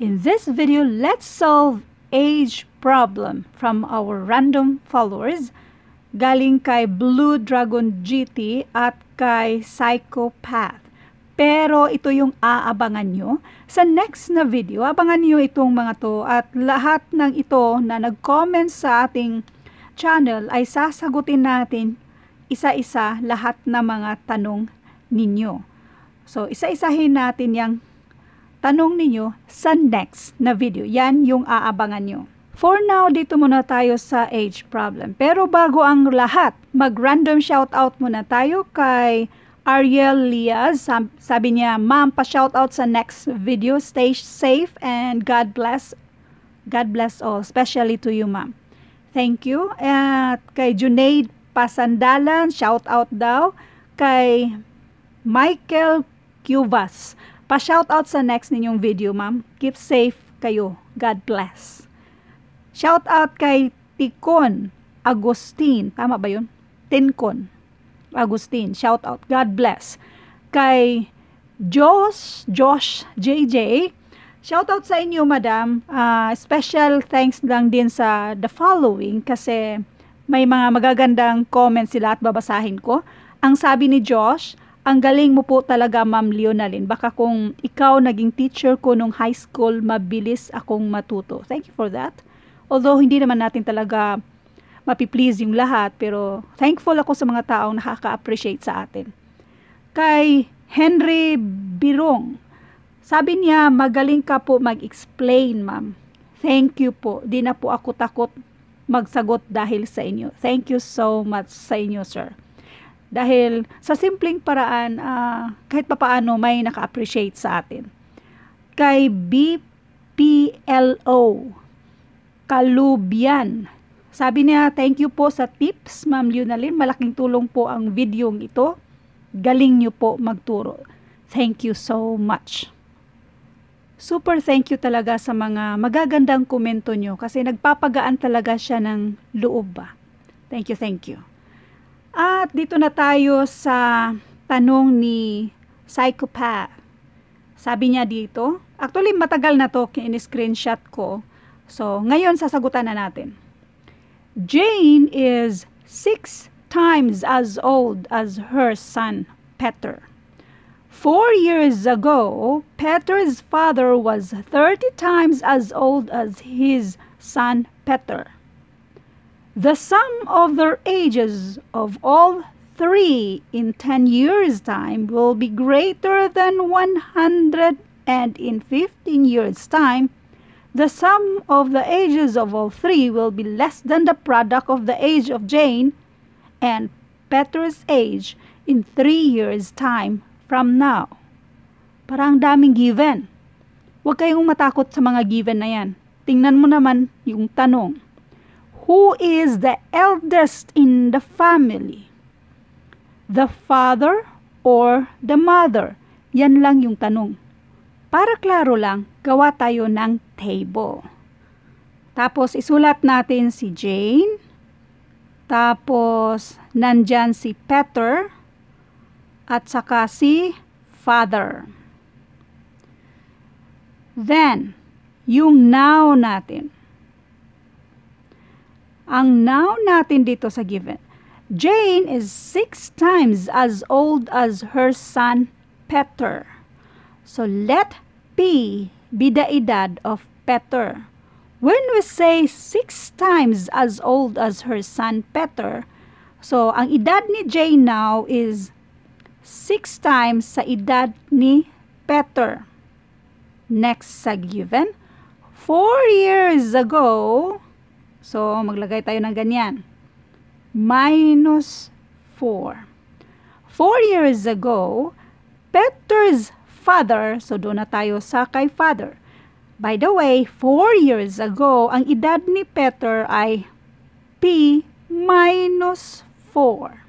In this video, let's solve age problem from our random followers galing kay Blue Dragon GT at kay Psychopath. Pero ito yung aabangan nyo sa next na video. Abangan nyo itong mga to at lahat ng ito na nag-comment sa ating channel ay sasagutin natin isa-isa lahat na mga tanong ninyo. So, isa-isahin natin yung tanong ninyo sa next na video. Yan yung aabangan nyo. For now, dito muna tayo sa age problem. Pero bago ang lahat, mag-random shoutout muna tayo kay Ariel Liaz. Sabi niya, Ma'am, pa-shoutout sa next video. Stay safe and God bless. God bless all, especially to you, Ma'am. Thank you. At kay Junaid Pasandalan, shout out daw. Kay Michael Cubas. Pa-shout out sa next ninyong video, ma'am. Keep safe kayo. God bless. Shout out kay Tikon Agustin. Tama ba yun? Tinkon Agustin. Shout out. God bless. Kay Josh, Josh JJ. Shout out sa inyo, madam. Uh, special thanks lang din sa the following kasi may mga magagandang comments sila at babasahin ko. Ang sabi ni Josh, ang galing mo po talaga Ma'am Leonalyn. Baka kung ikaw naging teacher ko nung high school, mabilis akong matuto. Thank you for that. Although hindi naman natin talaga mapiplease yung lahat, pero thankful ako sa mga taong nakaka-appreciate sa atin. Kay Henry Birong, sabi niya, magaling ka po mag-explain, ma'am. Thank you po. Di na po ako takot magsagot dahil sa inyo. Thank you so much sa inyo, sir. Dahil sa simpleng paraan, uh, kahit papaano may naka-appreciate sa atin. Kay BPLO, Kalubian, sabi niya, thank you po sa tips, Ma'am Lunalyn. Malaking tulong po ang videong ito. Galing niyo po magturo. Thank you so much. Super thank you talaga sa mga magagandang komento nyo kasi nagpapagaan talaga siya ng loob ba. Thank you, thank you. At dito na tayo sa tanong ni Psychopath. Sabi niya dito, actually matagal na to in-screenshot ko. So, ngayon sasagutan na natin. Jane is six times as old as her son, Peter. Four years ago, Peter's father was 30 times as old as his son Peter. The sum of their ages of all three in 10 years' time will be greater than 100 and in 15 years' time, the sum of the ages of all three will be less than the product of the age of Jane and Peter's age in three years' time from now. Parang daming given. Huwag kayong matakot sa mga given na yan. Tingnan mo naman yung tanong. Who is the eldest in the family? The father or the mother? Yan lang yung tanong. Para klaro lang, gawa tayo ng table. Tapos isulat natin si Jane. Tapos nandyan si Peter at saka si father. Then, yung now natin. Ang now natin dito sa given. Jane is six times as old as her son Peter. So let P be the edad of Peter. When we say six times as old as her son Peter, so ang edad ni Jane now is six times sa edad ni Peter. Next sa given, four years ago, so maglagay tayo ng ganyan, minus 4. Four years ago, Peter's father, so doon na tayo sa kay father. By the way, four years ago, ang edad ni Peter ay P minus 4.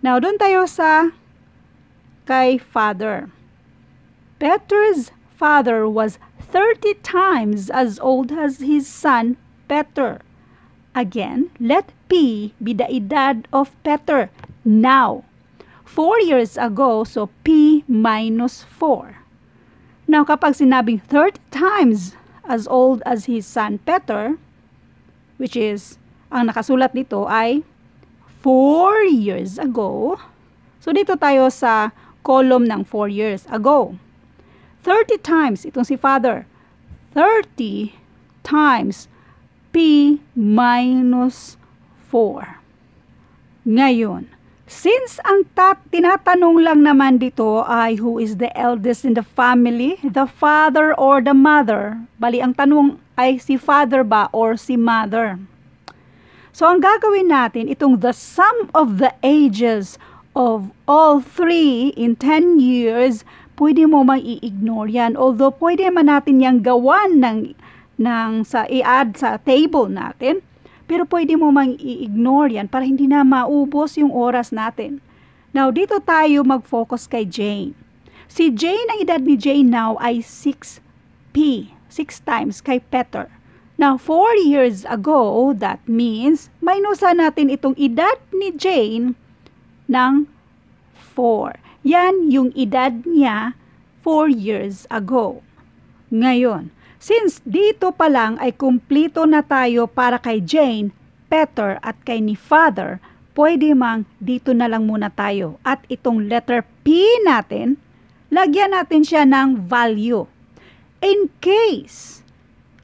Now, doon tayo sa kay father. Peter's father was 30 times as old as his son Peter. Again, let P be the edad of Peter now. Four years ago, so P minus 4. Now, kapag sinabing 30 times as old as his son Peter, which is, ang nakasulat dito ay 4 years ago. So, dito tayo sa column ng 4 years ago. 30 times, itong si father. 30 times P minus 4. Ngayon, since ang tat tinatanong lang naman dito ay who is the eldest in the family, the father or the mother, bali ang tanong ay si father ba or si mother. So ang gagawin natin, itong the sum of the ages of all three in 10 years, pwede mo mang i-ignore yan. Although pwede man natin yang gawan ng, ng sa i-add sa table natin, pero pwede mo mang i-ignore yan para hindi na maubos yung oras natin. Now, dito tayo mag-focus kay Jane. Si Jane, ang edad ni Jane now ay 6P, 6 times kay Peter. Now, 4 years ago, that means, minusan natin itong edad ni Jane ng 4. Yan yung edad niya 4 years ago. Ngayon, Since dito pa lang ay kumplito na tayo para kay Jane, Peter at kay ni Father, pwede mang dito na lang muna tayo. At itong letter P natin, lagyan natin siya ng value. In case,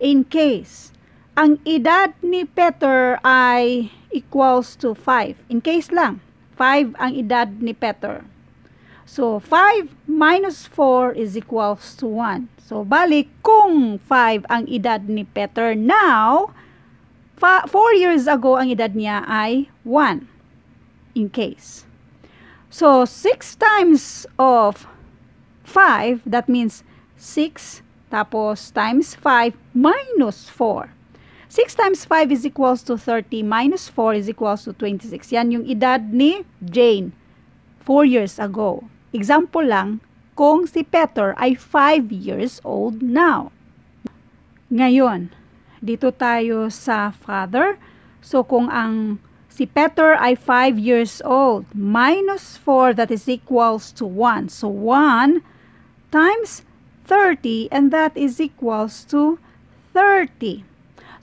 in case, ang edad ni Peter ay equals to 5. In case lang, 5 ang edad ni Peter. So, 5 minus 4 is equals to 1. So, balik kung 5 ang edad ni Peter now, 4 years ago ang edad niya ay 1 in case. So, 6 times of 5, that means 6 tapos times 5 minus 4. 6 times 5 is equals to 30 minus 4 is equals to 26. Yan yung edad ni Jane 4 years ago. Example lang, kung si Peter ay 5 years old now. Ngayon, dito tayo sa father. So kung ang si Peter ay 5 years old, minus 4 that is equals to 1. So 1 times 30 and that is equals to 30.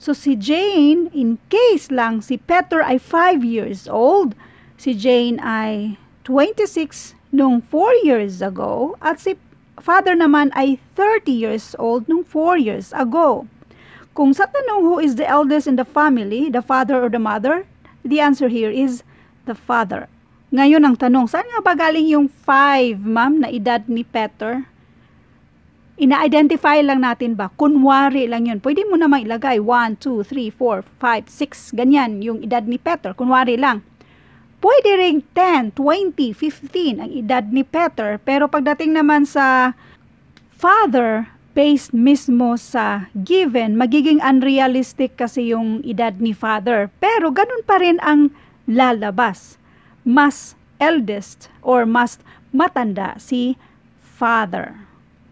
So si Jane, in case lang si Peter ay 5 years old, si Jane ay 26 nung 4 years ago at si father naman ay 30 years old nung 4 years ago. Kung sa tanong who is the eldest in the family, the father or the mother, the answer here is the father. Ngayon ang tanong, saan nga ba galing yung 5, ma'am, na edad ni Peter? Ina-identify lang natin ba? Kunwari lang yun. Pwede mo namang ilagay 1, 2, 3, 4, 5, 6, ganyan yung edad ni Peter. Kunwari lang. Pwede ring 10, 20, 15 ang edad ni Peter, pero pagdating naman sa father, based mismo sa given, magiging unrealistic kasi yung edad ni father. Pero ganun pa rin ang lalabas. Mas eldest or mas matanda si father.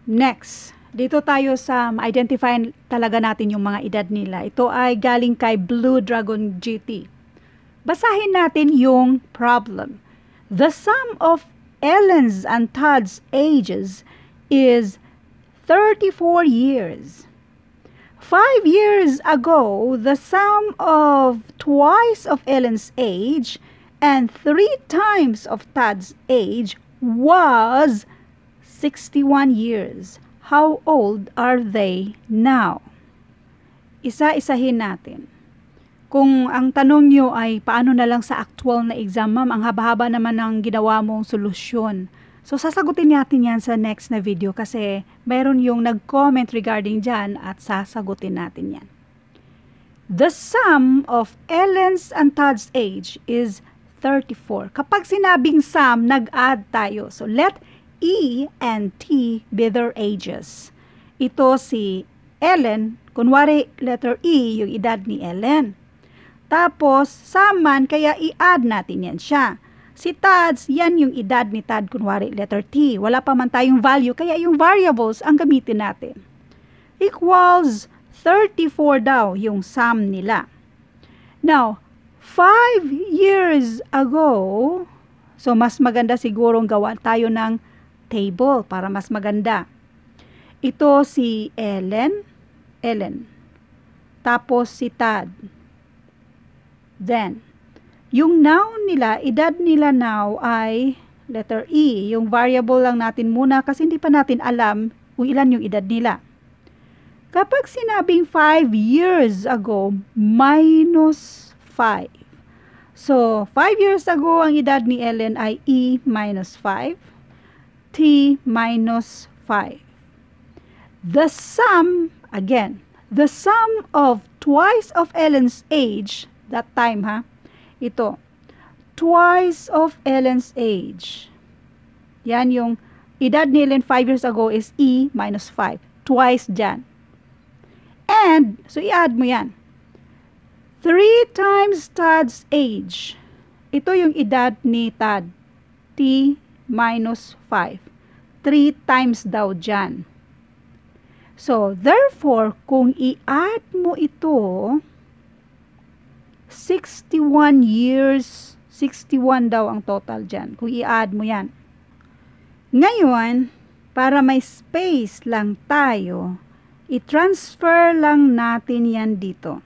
Next, dito tayo sa ma-identify talaga natin yung mga edad nila. Ito ay galing kay Blue Dragon GT. Basahin natin yung problem. The sum of Ellen's and Todd's ages is 34 years. Five years ago, the sum of twice of Ellen's age and three times of Todd's age was 61 years. How old are they now? Isa-isahin natin. Kung ang tanong nyo ay paano na lang sa actual na exam, ma'am, ang haba-haba naman ng ginawa mong solusyon. So, sasagutin natin yan sa next na video kasi mayroon yung nag-comment regarding dyan at sasagutin natin yan. The sum of Ellen's and Todd's age is 34. Kapag sinabing sum, nag-add tayo. So, let E and T be their ages. Ito si Ellen, kunwari letter E, yung edad ni Ellen. Tapos, saman, kaya i-add natin yan siya. Si Tads, yan yung edad ni Tad, kunwari letter T. Wala pa man tayong value, kaya yung variables ang gamitin natin. Equals 34 daw yung sum nila. Now, 5 years ago, so mas maganda sigurong gawa tayo ng table para mas maganda. Ito si Ellen. Ellen. Tapos si Tad. Then, yung noun nila, edad nila now ay letter E. Yung variable lang natin muna kasi hindi pa natin alam kung ilan yung edad nila. Kapag sinabing 5 years ago, minus 5. So, 5 years ago, ang edad ni Ellen ay E minus 5, T minus 5. The sum, again, the sum of twice of Ellen's age, that time ha, ito, twice of Ellen's age. Yan yung edad ni Ellen 5 years ago is E minus 5. Twice dyan. And, so i-add mo yan. 3 times Tad's age. Ito yung edad ni Tad. T minus 5. 3 times daw dyan. So, therefore, kung i-add mo ito, 61 years, 61 daw ang total dyan. Kung i-add mo yan. Ngayon, para may space lang tayo, i-transfer lang natin yan dito.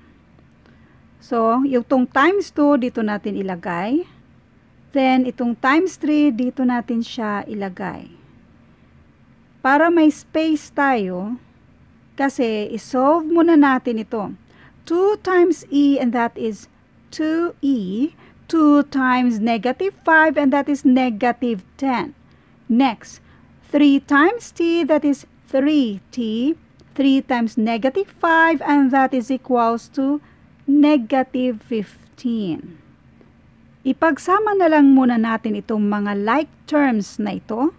So, itong times 2, dito natin ilagay. Then, itong times 3, dito natin siya ilagay. Para may space tayo, kasi isolve muna natin ito. 2 times e and that is 2e. 2 times negative 5 and that is negative 10. Next, 3 times t that is 3t. 3 times negative 5 and that is equals to negative 15. Ipagsama na lang muna natin itong mga like terms na ito.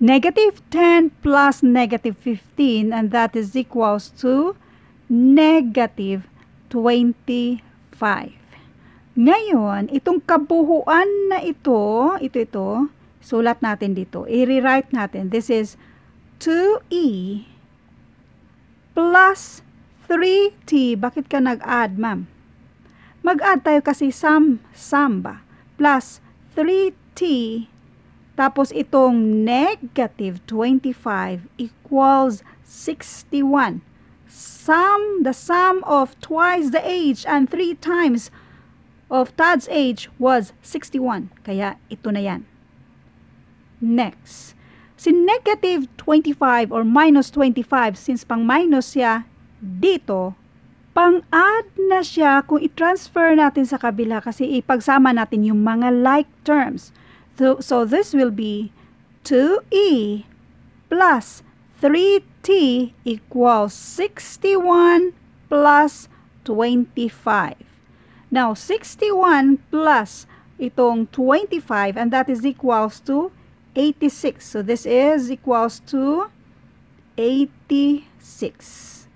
Negative 10 plus negative 15 and that is equals to negative 25. Ngayon, itong kabuhuan na ito, ito ito, sulat natin dito. I-rewrite natin. This is 2e plus 3t. Bakit ka nag-add, ma'am? Mag-add tayo kasi sum, sum ba? Plus 3t tapos itong negative 25 equals 61. Sum, the sum of twice the age and three times of Todd's age was 61. Kaya ito na yan. Next. Si negative 25 or minus 25, since pang minus siya dito, pang-add na siya kung i-transfer natin sa kabila kasi ipagsama natin yung mga like terms. So, so this will be 2e plus 3t equals 61 plus 25. Now, 61 plus itong 25 and that is equals to 86. So, this is equals to 86.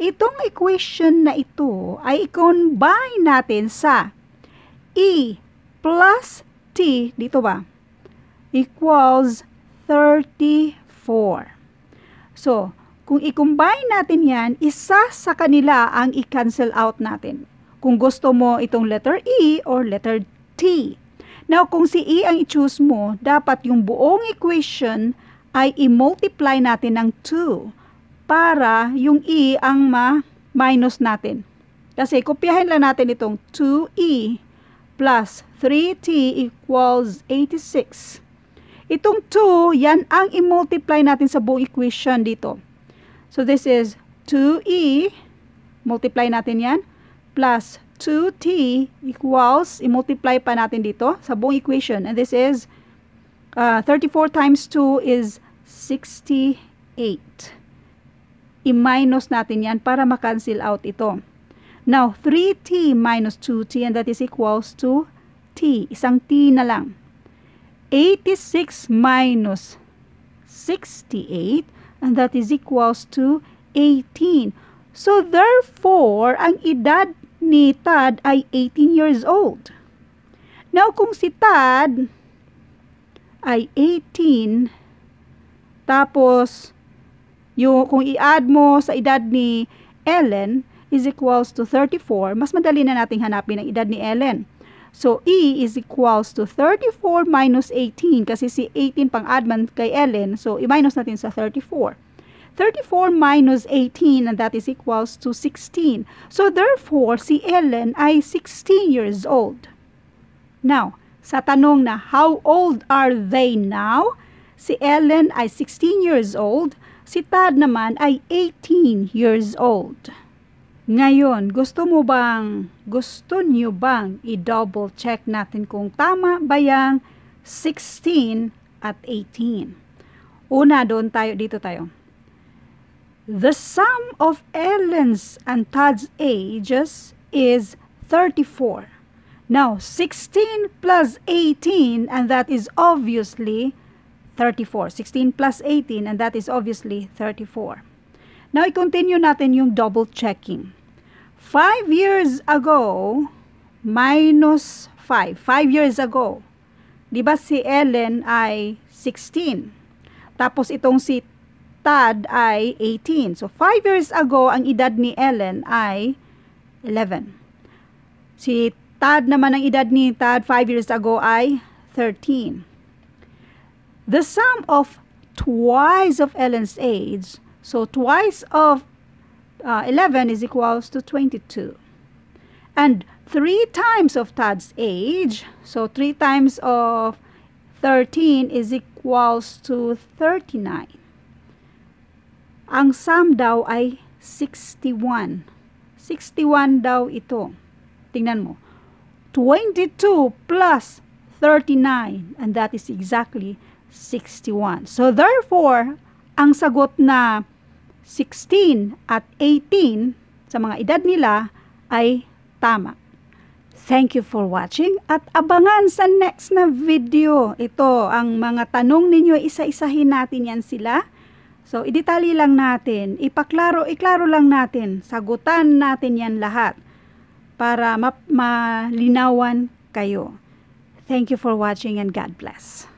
Itong equation na ito ay i-combine natin sa e plus t, dito ba? equals 34. So, kung i-combine natin yan, isa sa kanila ang i-cancel out natin. Kung gusto mo itong letter E or letter T. Now, kung si E ang i-choose mo, dapat yung buong equation ay i-multiply natin ng 2 para yung E ang ma-minus natin. Kasi kopyahin lang natin itong 2E plus 3t equals 86. Itong 2, yan ang i-multiply natin sa buong equation dito. So this is 2e, multiply natin yan, plus 2t equals, i-multiply pa natin dito sa buong equation. And this is, uh, 34 times 2 is 68. I-minus natin yan para makancel out ito. Now, 3t minus 2t and that is equals to t. Isang t na lang. 86 minus 68 and that is equals to 18. So therefore, ang edad ni Tad ay 18 years old. Now kung si Tad ay 18 tapos yung kung i-add mo sa edad ni Ellen is equals to 34, mas madali na nating hanapin ang edad ni Ellen. So, E is equals to 34 minus 18 kasi si 18 pang add man kay Ellen. So, i-minus natin sa 34. 34 minus 18 and that is equals to 16. So therefore, si Ellen ay 16 years old. Now, sa tanong na how old are they now? Si Ellen ay 16 years old, si Tad naman ay 18 years old. Ngayon, gusto mo bang, gusto niyo bang i-double check natin kung tama ba yung 16 at 18? Una, doon tayo, dito tayo. The sum of Ellen's and Todd's ages is 34. Now, 16 plus 18, and that is obviously 34. 16 plus 18, and that is obviously 34. Now, i-continue natin yung double checking. 5 years ago, minus 5. 5 years ago. Di ba si Ellen ay 16? Tapos itong si Tad ay 18. So, 5 years ago, ang edad ni Ellen ay 11. Si Tad naman, ang edad ni Tad 5 years ago ay 13. The sum of twice of Ellen's age, so twice of uh, 11 is equals to 22. And 3 times of Tad's age, so 3 times of 13 is equals to 39. Ang sum daw ay 61. 61 daw ito. Tingnan mo. 22 plus 39 and that is exactly 61. So therefore, ang sagot na 16 at 18 sa mga edad nila ay tama. Thank you for watching at abangan sa next na video. Ito, ang mga tanong ninyo, isa-isahin natin yan sila. So, idetali lang natin, ipaklaro, iklaro lang natin, sagutan natin yan lahat para ma- malinawan kayo. Thank you for watching and God bless.